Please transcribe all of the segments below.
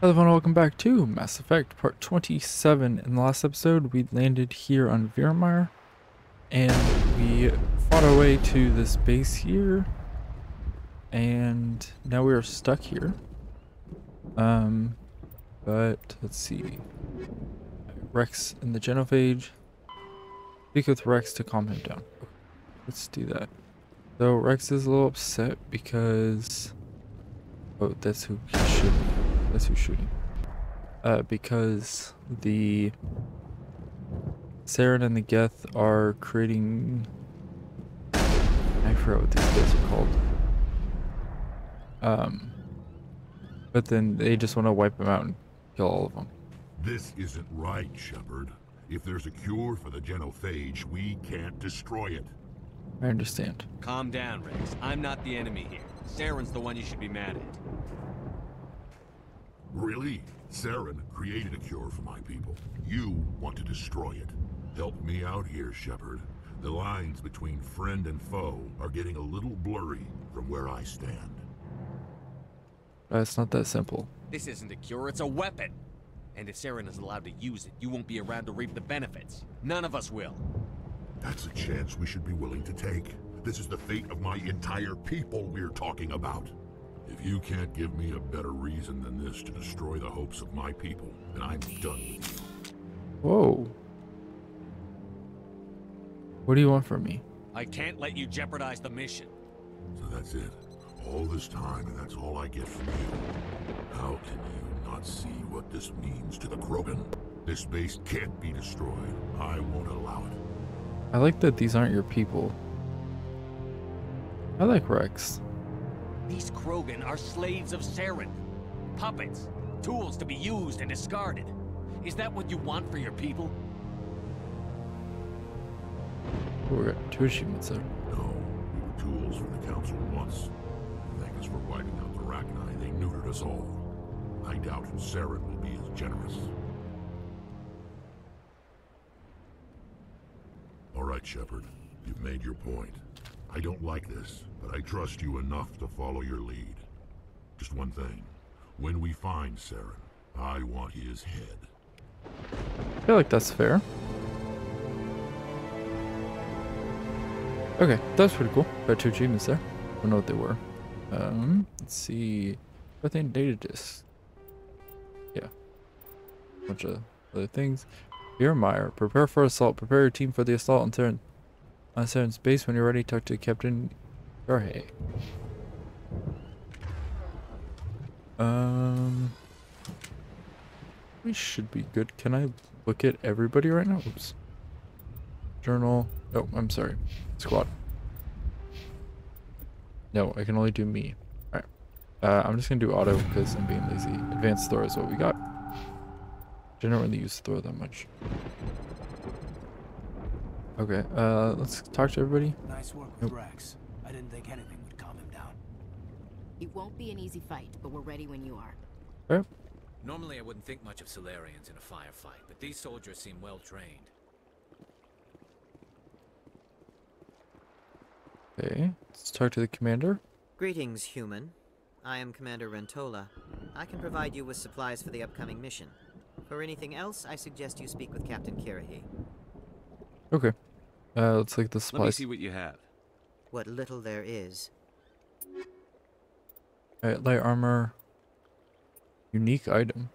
Hello everyone, welcome back to Mass Effect Part 27. In the last episode, we landed here on Virmire, and we fought our way to this base here, and now we are stuck here. Um, but let's see. Rex in the genophage. Speak with Rex to calm him down. Let's do that. So Rex is a little upset because... Oh, that's who he should that's who's shooting. Uh, because the Saren and the Geth are creating. I forgot what these guys are called. Um, but then they just want to wipe them out and kill all of them. This isn't right, Shepard. If there's a cure for the genophage, we can't destroy it. I understand. Calm down, Rex. I'm not the enemy here. Saren's the one you should be mad at. Really? Saren created a cure for my people. You want to destroy it. Help me out here, Shepard. The lines between friend and foe are getting a little blurry from where I stand. Uh, it's not that simple. This isn't a cure, it's a weapon. And if Saren is allowed to use it, you won't be around to reap the benefits. None of us will. That's a chance we should be willing to take. This is the fate of my entire people we're talking about. If you can't give me a better reason than this to destroy the hopes of my people, then I'm done with you. Whoa. What do you want from me? I can't let you jeopardize the mission. So that's it. All this time, and that's all I get from you. How can you not see what this means to the Krogan? This base can't be destroyed. I won't allow it. I like that these aren't your people. I like Rex. These Krogan are slaves of Saren. Puppets. Tools to be used and discarded. Is that what you want for your people? we got two achievements there. No, we were tools for the Council once. Thank us for wiping out the Rachni. They neutered us all. I doubt Saren will be as generous. All right, Shepard. You've made your point. I don't like this, but I trust you enough to follow your lead. Just one thing. When we find Saren, I want his head. I feel like that's fair. Okay, that's pretty cool. Got two achievements there. I don't know what they were. Um, let's see. I think data disk. Yeah. Bunch of other things. Virmire, prepare for assault. Prepare your team for the assault on Saren. On Saren's base when you're ready, talk to Captain Kirrahe. Um, we should be good. Can I look at everybody right now? Oops. Journal. Oh, I'm sorry. Squad. No, I can only do me. Alright. Uh, I'm just gonna do auto because I'm being lazy. Advanced throw is what we got. Didn't really use throw that much. Okay, uh, let's talk to everybody. Nice work with Rex. I didn't think anything would calm him down. It won't be an easy fight, but we're ready when you are. Okay. Normally I wouldn't think much of Salarians in a firefight, but these soldiers seem well trained. Okay, let's talk to the commander. Greetings, human. I am Commander Rentola. I can provide you with supplies for the upcoming mission. For anything else, I suggest you speak with Captain Kirrahe. Okay. Uh, let's look at the Let me see what you have. What little there is. Alright, light armor. Unique item.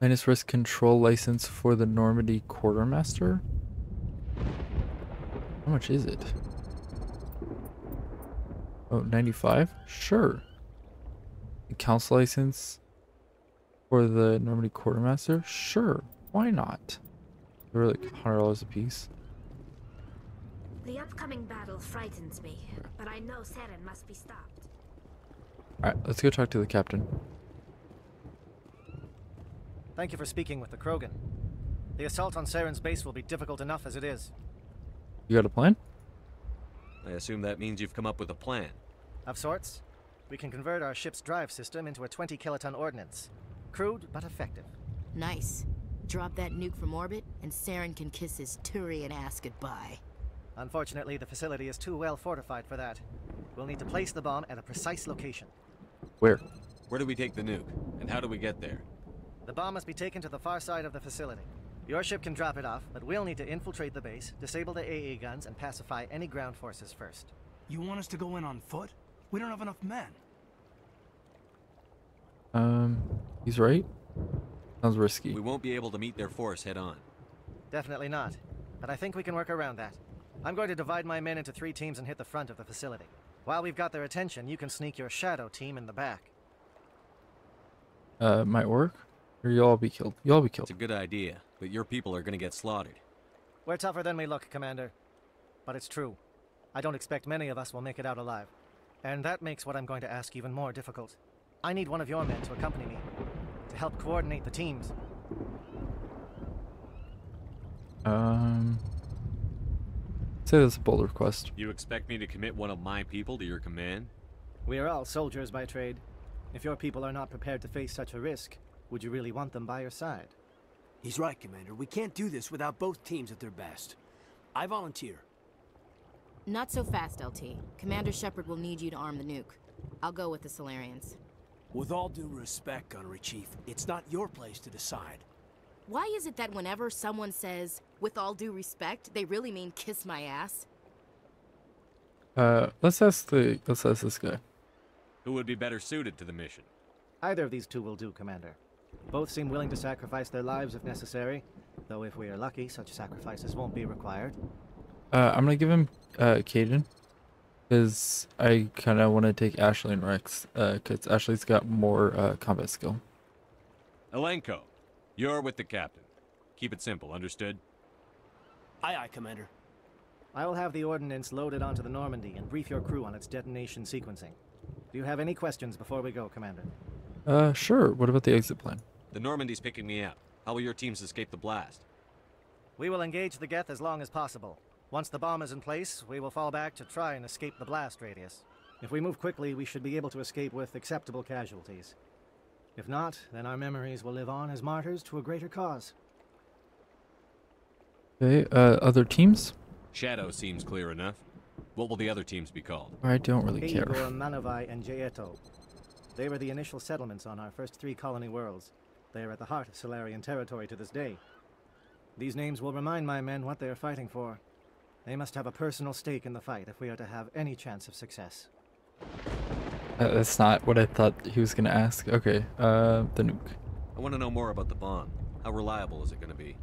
Elanus Risk Control license for the Normandy Quartermaster. How much is it? Oh, 95? Sure. The council license for the Normandy Quartermaster? Sure. Why not? They're like $100 a piece. The upcoming battle frightens me, but I know Saren must be stopped. Alright, let's go talk to the captain. Thank you for speaking with the Krogan. The assault on Saren's base will be difficult enough as it is. You got a plan? I assume that means you've come up with a plan. Of sorts, we can convert our ship's drive system into a 20 kiloton ordnance. Crude, but effective. Nice. Drop that nuke from orbit, and Saren can kiss his Turian ass goodbye. Unfortunately, the facility is too well fortified for that. We'll need to place the bomb at a precise location. Where? Where do we take the nuke? And how do we get there? The bomb must be taken to the far side of the facility. Your ship can drop it off, but we'll need to infiltrate the base, disable the AA guns, and pacify any ground forces first. You want us to go in on foot? We don't have enough men. Um, he's right. Sounds risky. We won't be able to meet their force head on. Definitely not. But I think we can work around that. I'm going to divide my men into three teams and hit the front of the facility. While we've got their attention, you can sneak your shadow team in the back. Uh, might work. Or you'll all be killed. You'll all be killed. It's a good idea, but your people are gonna get slaughtered. We're tougher than we look, Commander. But it's true. I don't expect many of us will make it out alive. And that makes what I'm going to ask even more difficult. I need one of your men to accompany me, to help coordinate the teams. Um, say that's a bold request. You expect me to commit one of my people to your command? We are all soldiers by trade. If your people are not prepared to face such a risk, would you really want them by your side? He's right, Commander. We can't do this without both teams at their best. I volunteer. Not so fast, LT. Commander Shepard will need you to arm the nuke. I'll go with the Salarians. With all due respect, Gunnery Chief, it's not your place to decide. Why is it that whenever someone says, with all due respect, they really mean kiss my ass? Uh, let's ask the let's ask this guy. Who would be better suited to the mission? Either of these two will do, Commander. Both seem willing to sacrifice their lives if necessary, though if we are lucky, such sacrifices won't be required. Uh, I'm gonna give him uh Kaidan, because I kind of want to take Ashley and Rex, uh, because Ashley's got more uh combat skill. Alenko, you're with the captain. Keep it simple, understood? Aye, aye, Commander. I will have the ordnance loaded onto the Normandy and brief your crew on its detonation sequencing. Do you have any questions before we go, Commander? Uh, sure. What about the exit plan? The Normandy's picking me up. How will your teams escape the blast? We will engage the Geth as long as possible. Once the bomb is in place, we will fall back to try and escape the blast radius. If we move quickly, we should be able to escape with acceptable casualties. If not, then our memories will live on as martyrs to a greater cause. Okay. Uh, other teams? Shadow seems clear enough. What will the other teams be called? I don't really care. Aegohr, Mannovai, and Jaetus. They were the initial settlements on our first three colony worlds. They are at the heart of Salarian territory to this day. These names will remind my men what they are fighting for. They must have a personal stake in the fight if we are to have any chance of success. Uh, that's not what I thought he was gonna ask. Okay. Uh, the nuke. I want to know more about the bomb. How reliable is it going to be?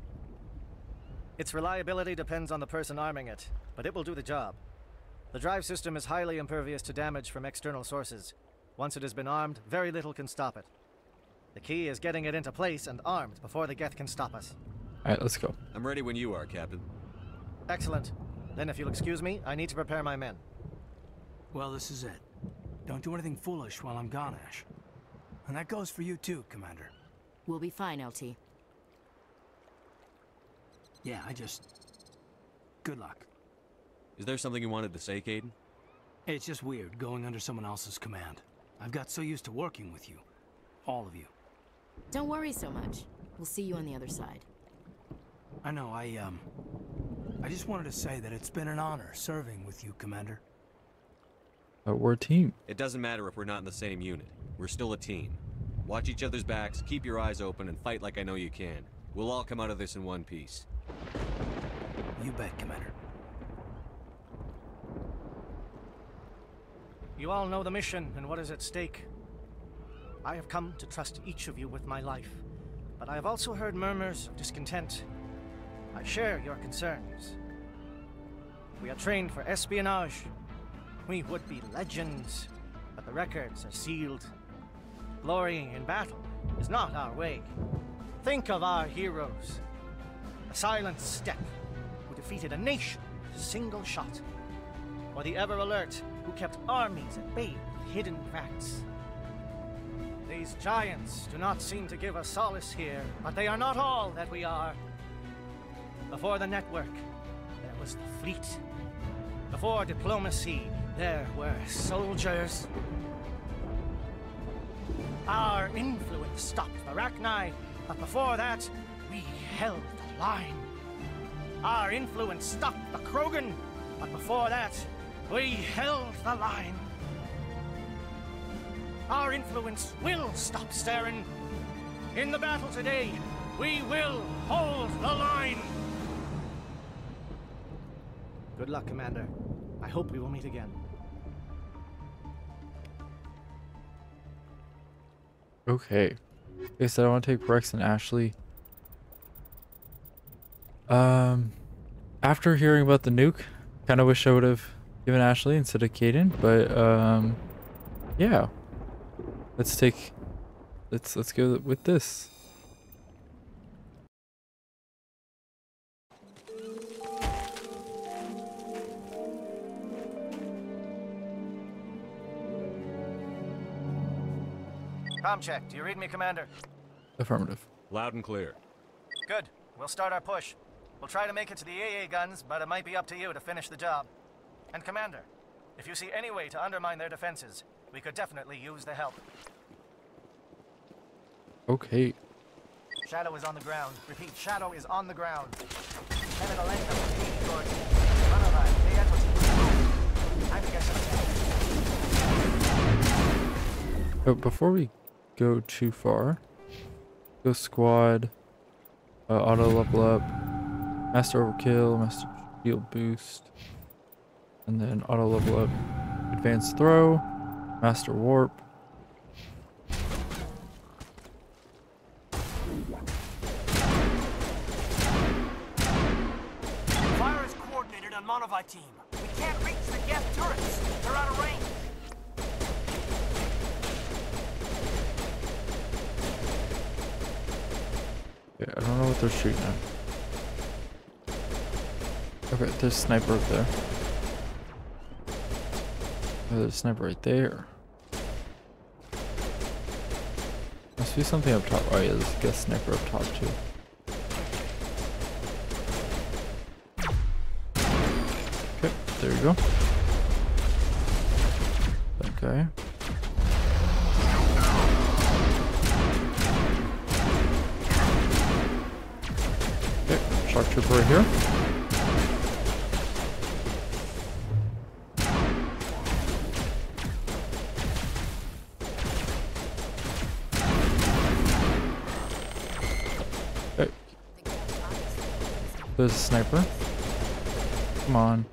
Its reliability depends on the person arming it, but it will do the job. The drive system is highly impervious to damage from external sources. Once it has been armed, very little can stop it. The key is getting it into place and armed before the Geth can stop us. All right, let's go. I'm ready when you are, Captain. Excellent. Then if you'll excuse me, I need to prepare my men. Well, this is it. Don't do anything foolish while I'm gone, Ash. And that goes for you too, Commander. We'll be fine, LT. Yeah, I just... Good luck. Is there something you wanted to say, Kaidan? It's just weird going under someone else's command. I've got so used to working with you. All of you. Don't worry so much. We'll see you on the other side. I know, I, um... I just wanted to say that it's been an honor serving with you, Commander. But we're a team. It doesn't matter if we're not in the same unit. We're still a team. Watch each other's backs, keep your eyes open, and fight like I know you can. We'll all come out of this in one piece. You bet, Commander. You all know the mission and what is at stake. I have come to trust each of you with my life, but I have also heard murmurs of discontent. I share your concerns. We are trained for espionage. We would be legends, but the records are sealed. Glorying in battle is not our way. Think of our heroes. The silent step who defeated a nation with a single shot. Or the ever alert who kept armies at bay with hidden facts. These giants do not seem to give us solace here, but they are not all that we are. Before the network, there was the fleet. Before diplomacy, there were soldiers. Our influence stopped the Rachni, but before that, we held the line. Our influence stopped the Krogan, but before that, we held the line. our influence will stop Saren. In the battle today, we will hold the line. Good luck, Commander. I hope we will meet again. Okay. Okay, said I want to take Rex and Ashley. Um, after hearing about the nuke, kind of wish I would have given Ashley instead of Kaidan, but um, yeah. Let's take, let's let's go with this. Com check. Do you read me, Commander? Affirmative. Loud and clear. Good. We'll start our push. We'll try to make it to the AA guns, but it might be up to you to finish the job. And Commander, if you see any way to undermine their defenses, we could definitely use the help. Okay. Shadow is on the ground. Repeat, Shadow is on the ground. Canada Length of George. Runaway, the Edwards. Time to get some But before we go too far, go squad, uh, auto level up, master overkill, master shield boost, and then auto level up, advanced throw, master warp. Fire is coordinated on Mannovai team. We can't reach the turrets. They're out of range. Yeah, I don't know what they're shooting at. Okay, there's a sniper up there. Oh, there's a sniper right there. Must be something up top. Oh yeah, there's a sniper up top too. Okay, there you go. Okay. Shock trooper here. Okay. There's a sniper. Come on.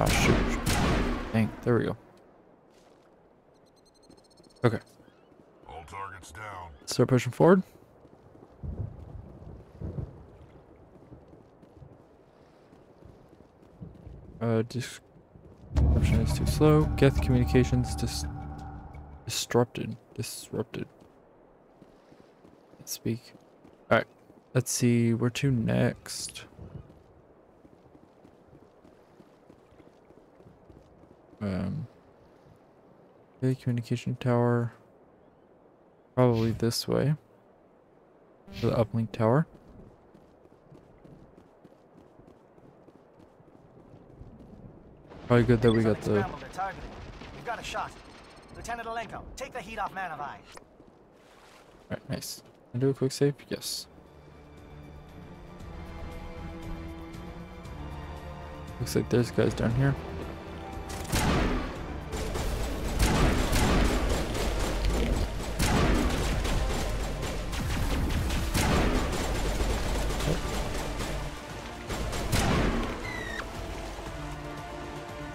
Ah, shoot. Dang, there we go. Okay. All targets down. Start pushing forward. Uh, description is too slow. Geth communications dis disrupted. Disrupted. Let's speak. Alright. Let's see. Where to next? Um. Okay, communication tower. Probably this way. To the uplink tower. Probably good that we got the... We've got a shot. Lieutenant Alenko, take the heat off Mannovai. Alright, nice. Can I do a quick save? Yes. Looks like there's guys down here.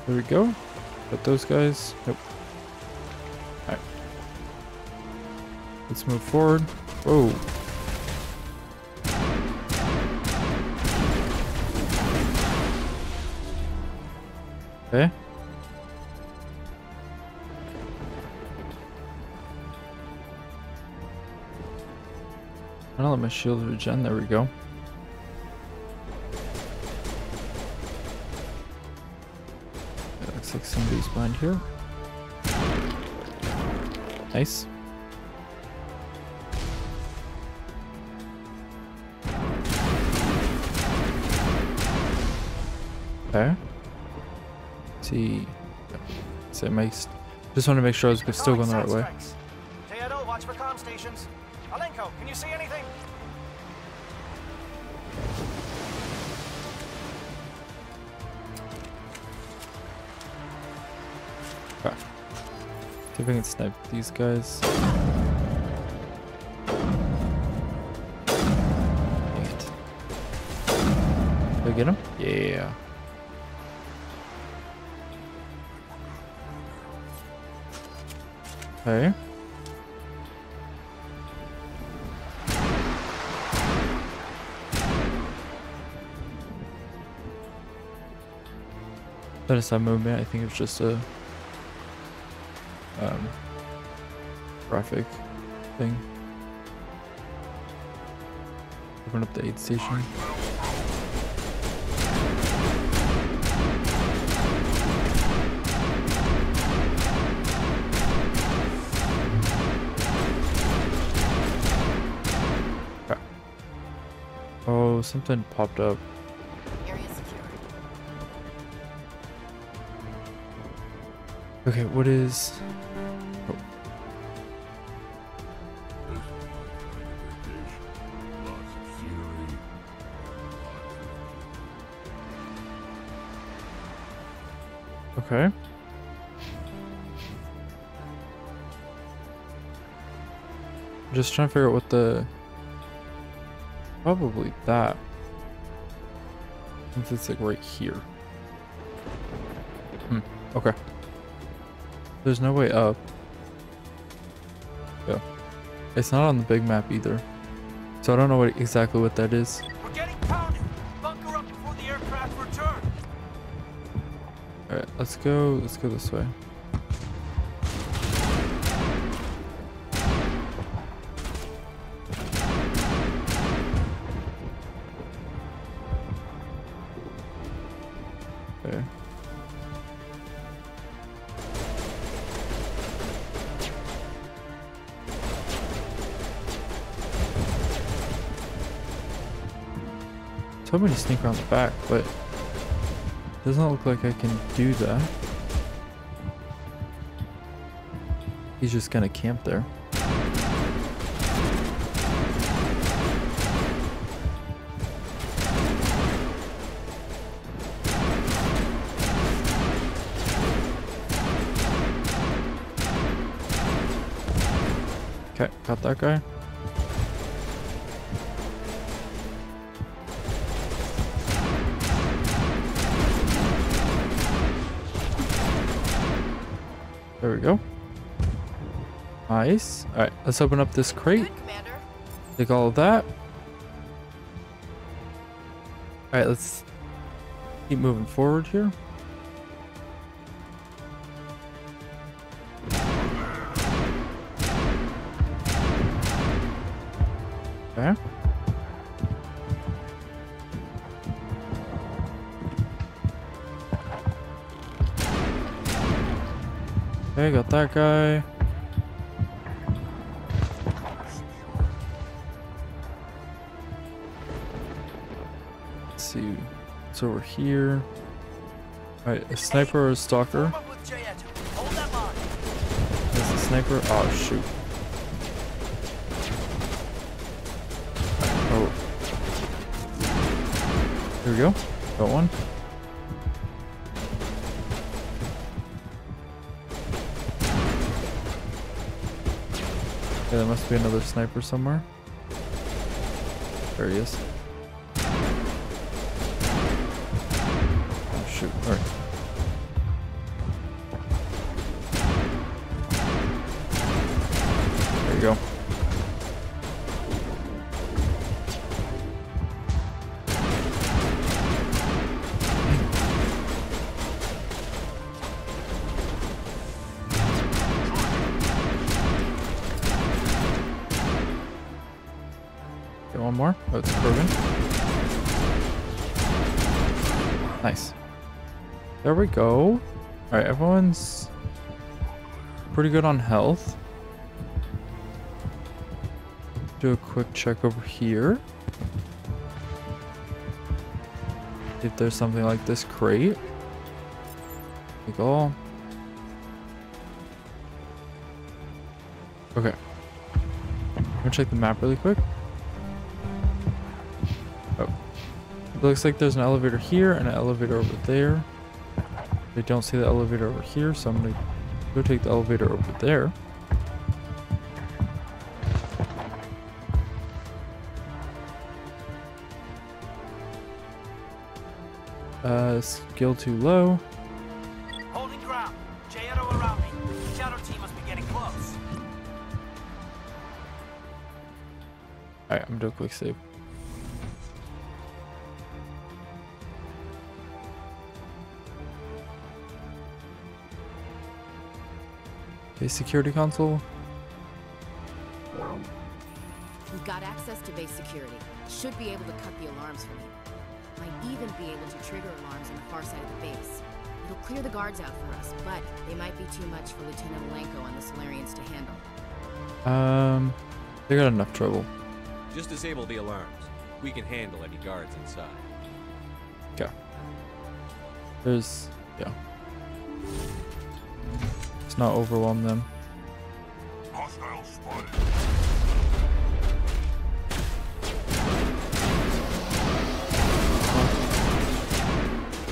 There we go. Got those guys. Nope. Alright. Let's move forward. Whoa. Eh? Okay. I'll let my shield regen. There we go. Behind here. Nice. Okay. see. So it makes. Just want to make sure I was still going the right way. Okay. See if I can snipe these guys. Dang it. Did I get him? Yeah. Okay. That is that movement. I think it's just a um, graphic thing. Open up the aid station. Okay. Oh, something popped up. Okay, what is... okay. Just trying to figure out what the... Probably that. Since it's like right here. Hmm, okay. There's no way up. Yeah. It's not on the big map either. So I don't know what exactly what that is. Let's go let's go this way. Okay. Told me to sneak around the back, but doesn't look like I can do that. He's just gonna camp there. Okay, got that guy. Nice. Alright, let's open up this crate. Good, Take all of that. Alright, let's keep moving forward here. Okay. Okay, got that guy. Let's see. It's over here. Alright, a sniper or a stalker? That's a sniper. Oh, shoot. Oh. Here we go. Got one. Okay, there must be another sniper somewhere. There he is. Shoot. Alright. There we go. Alright, everyone's pretty good on health. Do a quick check over here. If there's something like this crate. Take all. Okay. I'm gonna check the map really quick. Oh. It looks like there's an elevator here and an elevator over there. I don't see the elevator over here, so I'm gonna go take the elevator over there. Uh, skill too low. Holding ground. Around me. Shadow team must be getting close. Alright, I'm gonna do a quick save. Okay, security console. We've got access to base security. Should be able to cut the alarms from here. Might even be able to trigger alarms on the far side of the base. It'll clear the guards out for us, but they might be too much for Lieutenant Alenko and the Salarians to handle. Um, they got enough trouble. Just disable the alarms. We can handle any guards inside. Okay. There's, yeah. Not overwhelm them.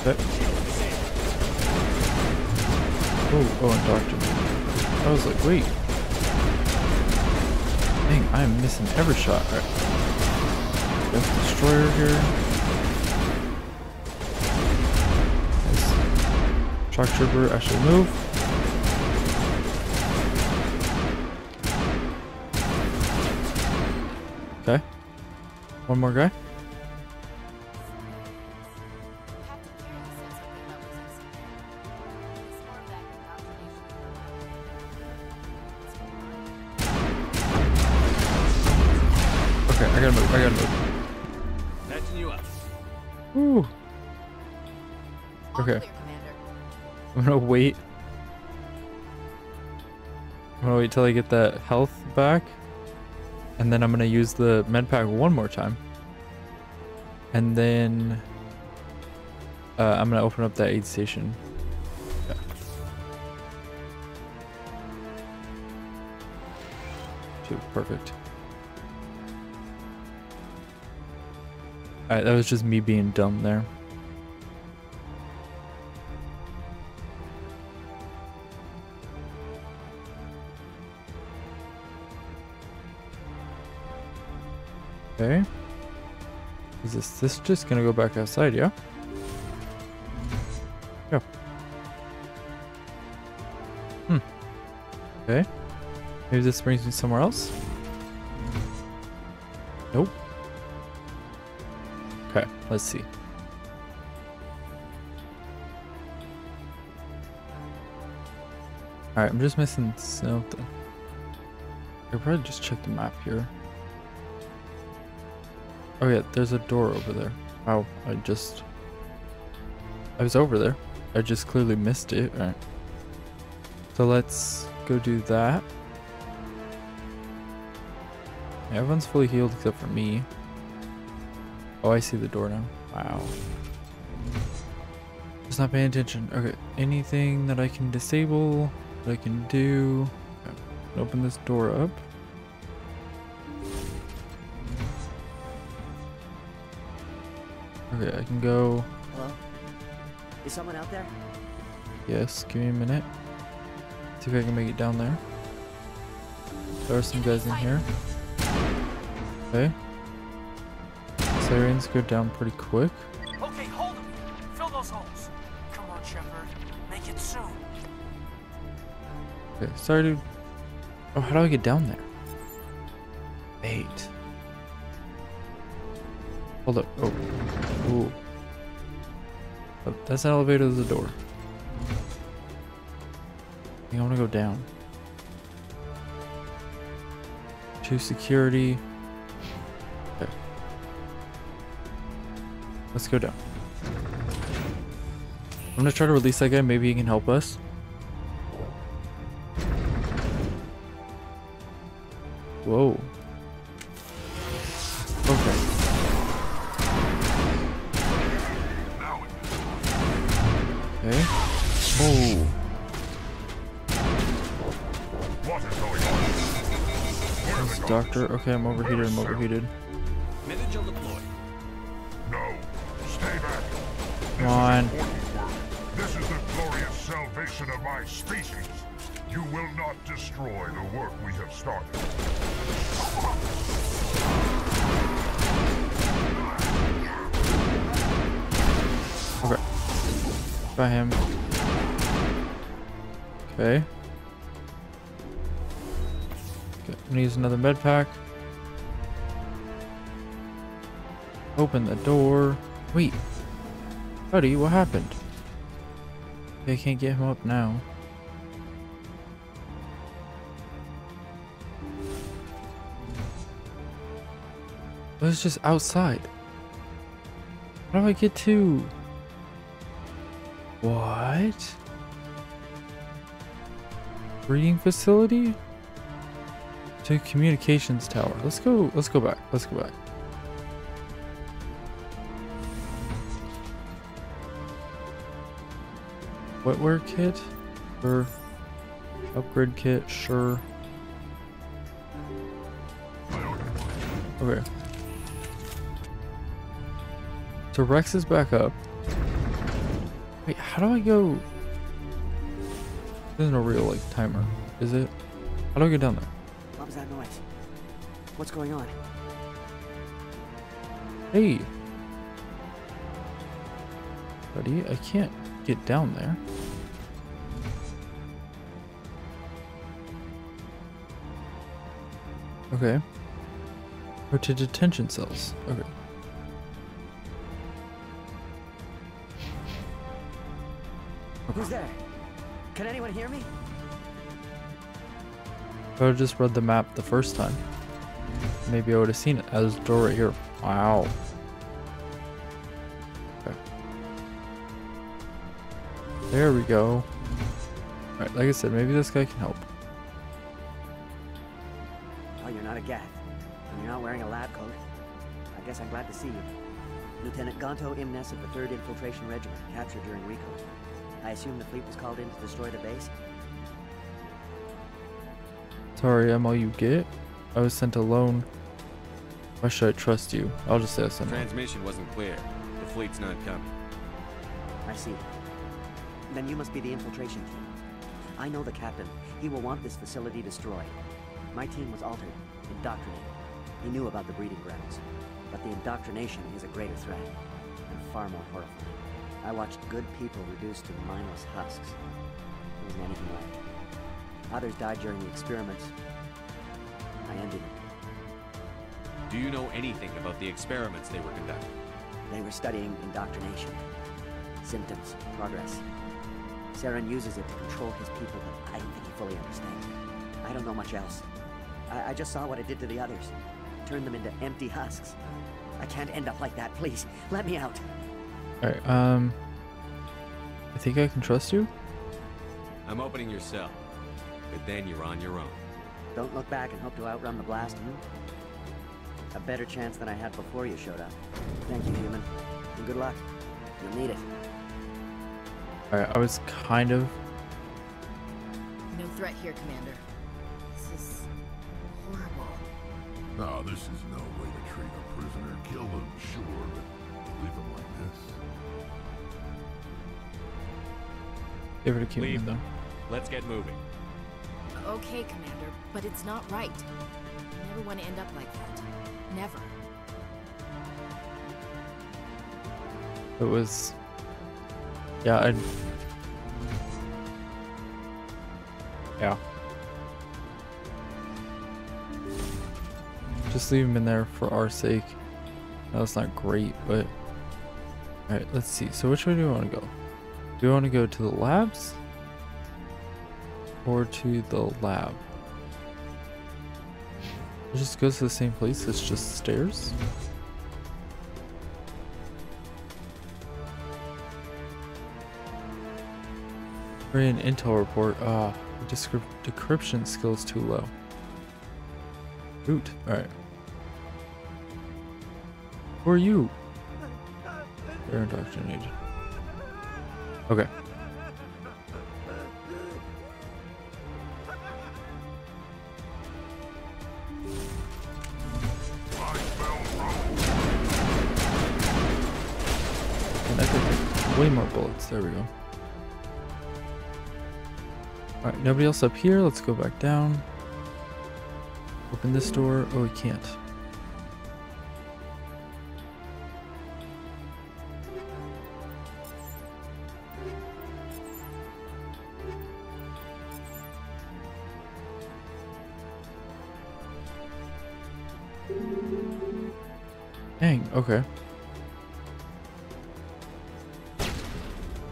Okay. Oh, oh, and Doctor. I was like, wait. Dang, I'm missing every shot. Alright. Geth Destroyer here. Nice. Shock Trooper actually move. One more guy. Captain Kirrahe said something about resistance. It's more of that indoctrination. Okay, I gotta move. I gotta move. Patching you up. Woo. Okay. I'm gonna wait. I'm gonna wait till I get that health back. And then I'm gonna use the med pack one more time. And then uh, I'm gonna open up that aid station. Yeah. Perfect. Alright, that was just me being dumb there. Okay. Is this this just gonna go back outside, yeah? Yeah. Hmm. Okay. Maybe this brings me somewhere else? Nope. Okay, let's see. Alright, I'm just missing something. I could probably just check the map here. Oh yeah, there's a door over there. Wow, I just... I was over there. I just clearly missed it. Alright. So let's go do that. Yeah, everyone's fully healed except for me. Oh, I see the door now. Wow. Just not paying attention. Okay, anything that I can disable, that I can do. Okay, Open this door up. Okay, I can go. Hello? Is someone out there? Yes, give me a minute. See if I can make it down there. There are some guys in here. Okay. Sirens go down pretty quick. Okay, hold him. Fill those holes. Come on, Shepard. Make it soon. Okay, sorry, dude. Oh, how do I get down there? Hold up. Oh. Ooh. Oh, that's an elevator to the door. I think I want to go down. To security. Okay. Let's go down. I'm gonna try to release that guy. Maybe he can help us. Okay, I'm overheated. I'm overheated. Minute on deploy. No. Stay back. Come on. This is the glorious salvation of my species. You will not destroy the work we have started. Okay. By him. Okay. Okay, I'm gonna use another med pack. Open the door. Wait. Buddy, what happened? I can't get him up now. It was just outside. How do I get to? What? Breeding facility? To communications tower. Let's go, let's go back. Let's go back. Wetware kit? Sure. Upgrade kit? Sure. Okay. So Rex is back up. Wait, how do I go? There's no real like timer, is it? How do I get down there? What was that noise? What's going on? Hey. Buddy, I can't get down there. Okay. Or to detention cells. Okay. Who's there? Can anyone hear me? If I just read the map the first time, maybe I would have seen it. As door right here. Wow. There we go. Alright, like I said, maybe this guy can help. Oh, you're not a Geth. And you're not wearing a lab coat. I guess I'm glad to see you. Lieutenant Ganto Imnes of the 3rd Infiltration Regiment, captured during recon. I assume the fleet was called in to destroy the base? Sorry, I'm all you get. I was sent alone. Why should I trust you? I'll just say I sent Transmission wasn't clear. The fleet's not coming. I see. Then you must be the infiltration team. I know the captain. He will want this facility destroyed. My team was altered, indoctrinated. He knew about the breeding grounds. But the indoctrination is a greater threat, and far more horrifying. I watched good people reduced to mindless husks. There wasn't anything left. Others died during the experiments. I ended it. Do you know anything about the experiments they were conducting? They were studying indoctrination. Symptoms, progress. Saren uses it to control his people, but I don't think he fully understands it. I don't know much else. I, I just saw what it did to the others. Turned them into empty husks. I can't end up like that, please. Let me out. Alright, um... I think I can trust you? I'm opening your cell. But then you're on your own. Don't look back and hope to outrun the blast, hmm? A better chance than I had before you showed up. Thank you, human. And good luck. You'll need it. Alright, I was kind of... No threat here, Commander. This is horrible. No, this is no way to treat a prisoner. Kill them, sure, but leave them like this. Give it a cue Leave. though. Let's get moving. Okay, Commander, but it's not right. I never want to end up like that. Never. It was... Yeah, I... Yeah. Just leave him in there for our sake. It's not great, but... Alright, let's see. So which way do we want to go? Do we want to go to the labs? Or to the lab? It just goes to the same place, it's just stairs? Read an intel report. Ah, the descrip- decryption skills too low. Root. Alright. Who are you? They're indoctrinated. Okay. Way more bullets. There we go. Alright, nobody else up here. Let's go back down. Open this door. Oh, we can't. Dang, okay.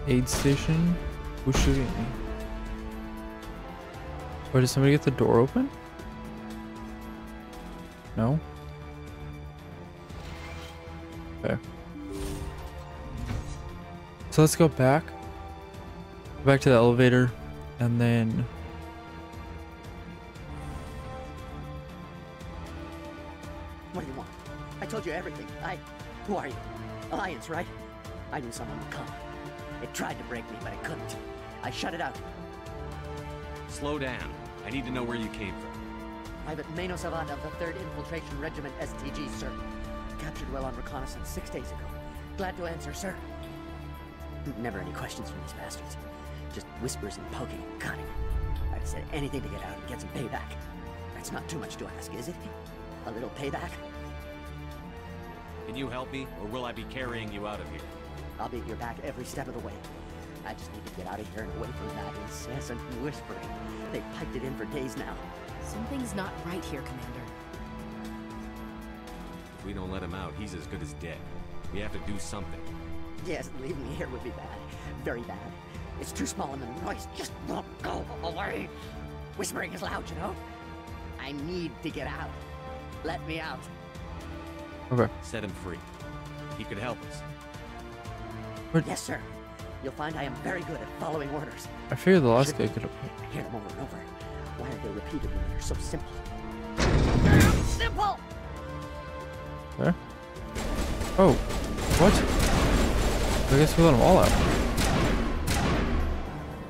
Aid station. Who's shooting me? Or did somebody get the door open? No? Okay. So let's go back. Go back to the elevator and then What do you want? I told you everything. I... Who are you? Alliance, right? I knew someone would come. It tried to break me, but it couldn't. I shut it out. Slow down. I need to know where you came from. Private Mano Savant of the 3rd Infiltration Regiment STG, sir. Captured well on reconnaissance six days ago. Glad to answer, sir. Never any questions from these bastards. Just whispers and poking and cutting. I'd say anything to get out and get some payback. That's not too much to ask, is it? A little payback? Can you help me, or will I be carrying you out of here? I'll be at your back every step of the way. I just need to get out of here and away from that incessant whispering. They've piped it in for days now. Something's not right here, Commander. If we don't let him out, he's as good as dead. We have to do something. Yes, leaving me here would be bad. Very bad. It's too small and the noise just won't go away. Whispering is loud, you know? I need to get out. Let me out. Okay. Set him free. He could help us. Yes, sir. You'll find I am very good at following orders. I figured the last guy could have I hear them over and over. Why are they repeated when they're so simple? Simple! There? Oh. What? I guess we let them all out.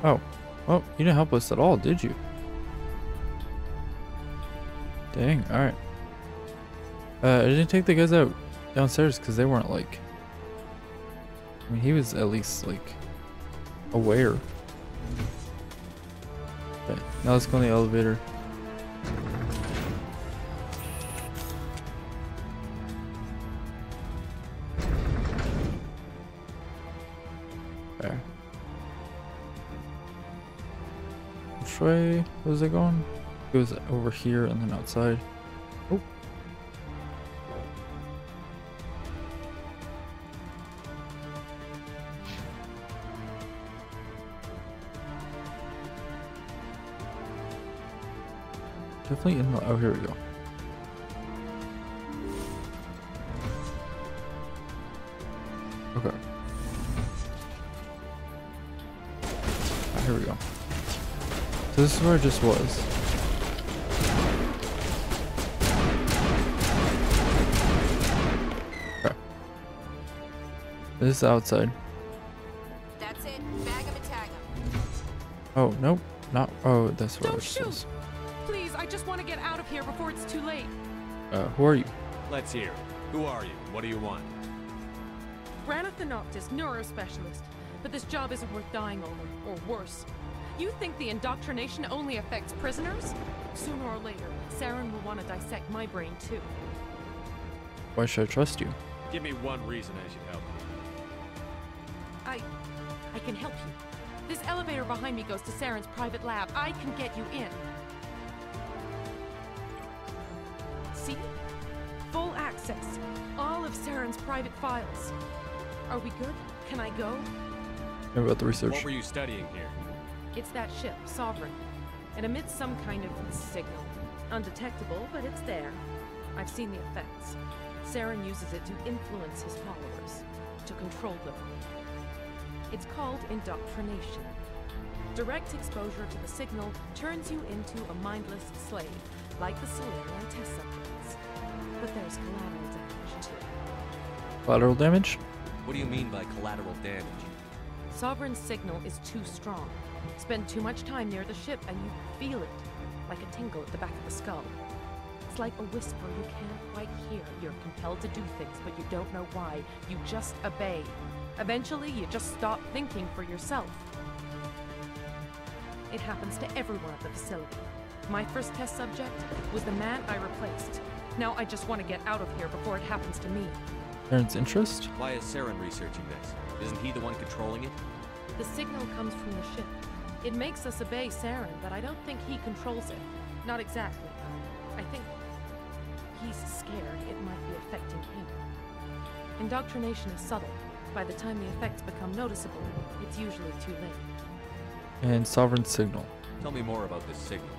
Oh. Well, you didn't help us at all, did you? Dang, alright. Uh, I didn't take the guys out downstairs because they weren't like... I mean, he was at least like aware. Okay, now let's go in the elevator. Okay. Which way was it going? It was over here and then outside. Oh. Definitely in the. Oh, here we go. Okay. Ah, here we go. So this is where I just was. Okay. This is outside. That's it. Bag 'em and tag 'em. Oh, nope. Not. Oh, that's where Don't it shoot! Here before it's too late. Uh, who are you? Let's hear. Who are you? What do you want? Branagh Thanoptis, neurospecialist. But this job isn't worth dying over, or worse. You think the indoctrination only affects prisoners? Sooner or later, Saren will want to dissect my brain too. Why should I trust you? Give me one reason I should help you. I... I can help you. This elevator behind me goes to Saren's private lab. I can get you in. All private files. Are we good? Can I go? Know about the research. What were you studying here? It's that ship, Sovereign. It emits some kind of signal. Undetectable, but it's there. I've seen the effects. Saren uses it to influence his followers, to control them. It's called indoctrination. Direct exposure to the signal turns you into a mindless slave, like the Salarian test subjects. But there's collateral damage too. Collateral damage? What do you mean by collateral damage? Sovereign's signal is too strong. Spend too much time near the ship and you feel it, like a tingle at the back of the skull. It's like a whisper you can't quite hear. You're compelled to do things, but you don't know why. You just obey. Eventually, you just stop thinking for yourself. it happens to everyone at the facility. My first test subject was the man I replaced. Now I just want to get out of here before it happens to me. Saren's interest? Why is Saren researching this? Isn't he the one controlling it? The signal comes from the ship. It makes us obey Saren, but I don't think he controls it. Not exactly. I think he's scared it might be affecting him. Indoctrination is subtle. By the time the effects become noticeable, it's usually too late. And Sovereign Signal. Tell me more about this signal.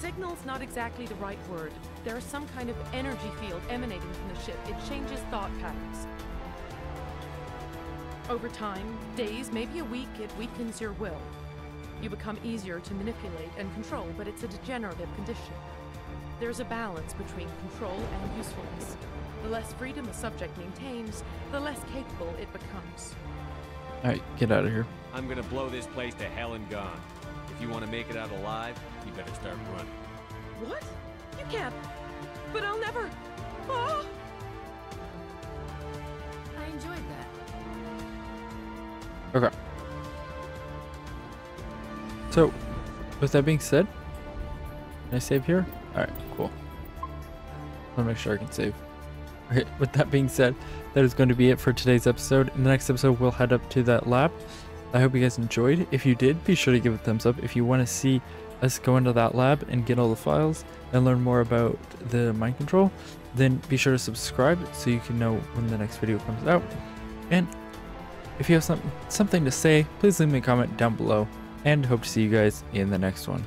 Signal's not exactly the right word. There's some kind of energy field emanating from the ship. It changes thought patterns. Over time, days, maybe a week, it weakens your will. You become easier to manipulate and control, but it's a degenerative condition. There's a balance between control and usefulness. The less freedom a subject maintains, the less capable it becomes. Alright, get out of here. I'm gonna blow this place to hell and gone. If you want to make it out alive, you better start running. What? You can't. But I'll never. Ah! I enjoyed that. Okay. So, with that being said, can I save here? Alright, cool. I want to make sure I can save. Okay, with that being said, that is going to be it for today's episode. In the next episode, we'll head up to that lab. I hope you guys enjoyed. If you did, be sure to give it a thumbs up. If you want to see us go into that lab and get all the files and learn more about the mind control, then be sure to subscribe so you can know when the next video comes out. And if you have some, something to say, please leave me a comment down below and hope to see you guys in the next one.